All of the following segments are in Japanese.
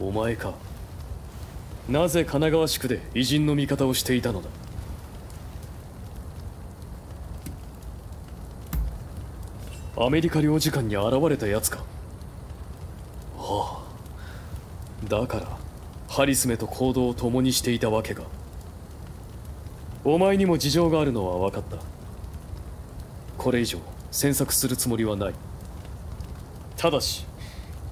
お前か。なぜ神奈川宿で偉人の味方をしていたのだ。アメリカ領事館に現れたやつか。ああ。だからハリスメと行動を共にしていたわけかお前にも事情があるのは分かった。これ以上詮索するつもりはない。ただし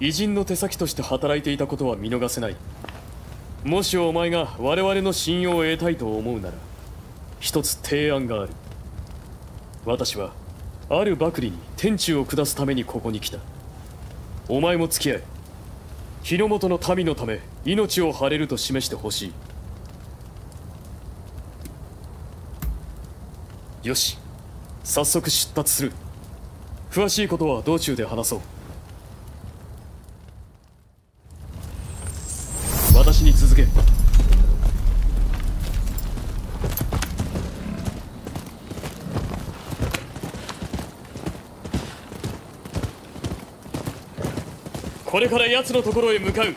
偉人の手先として働いていたことは見逃せない。もしお前が我々の信用を得たいと思うなら一つ提案がある。私はあるばくりに天誅を下すためにここに来た。お前も付き合え。日の本の民のため命を張れると示してほしい。よし。早速出発する。詳しいことは道中で話そう私に続け。これから奴のところへ向かう。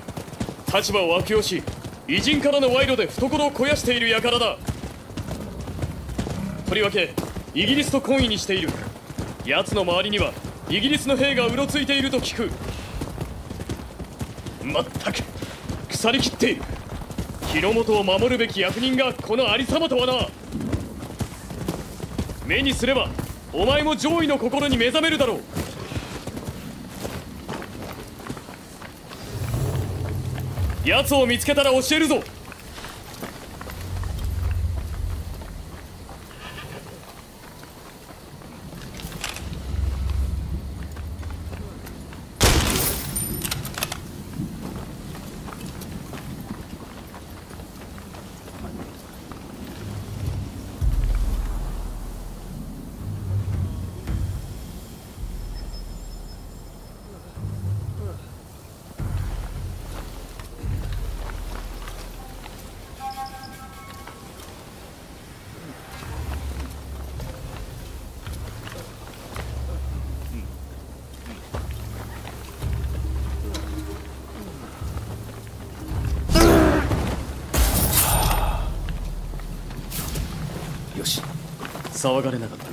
立場を悪用し偉人からの賄賂で懐を肥やしている輩だ。とりわけイギリスと懇意にしている。奴の周りにはイギリスの兵がうろついていると聞く。まったく腐りきっている。日の本を守るべき役人がこの有様とはな。目にすればお前も上位の心に目覚めるだろう。奴を見つけたら教えるぞ。騒がれなかった。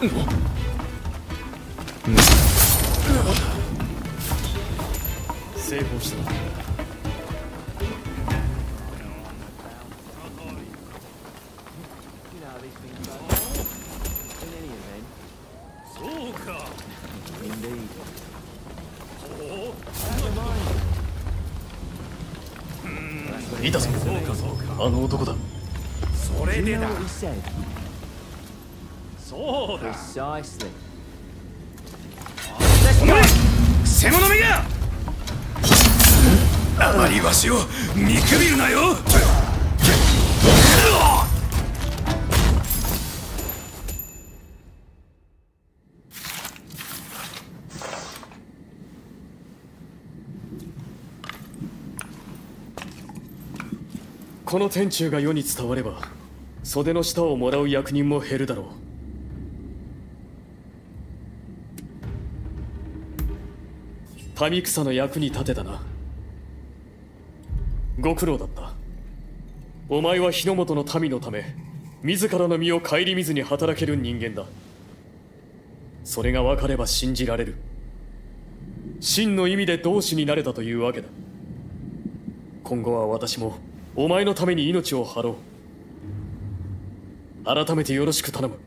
成功した。いたぞ、あの男だ。それでだ。そうだ。Precisely. お前くせ者めが！あまりわしを見くびるなよ！この天柱が世に伝われば袖の下をもらう役人も減るだろう民草の役に立てたな。ご苦労だった。お前は日の本の民のため自らの身を顧みずに働ける人間だ。それが分かれば信じられる。真の意味で同志になれたというわけだ。今後は私もお前のために命を張ろう。改めてよろしく頼む。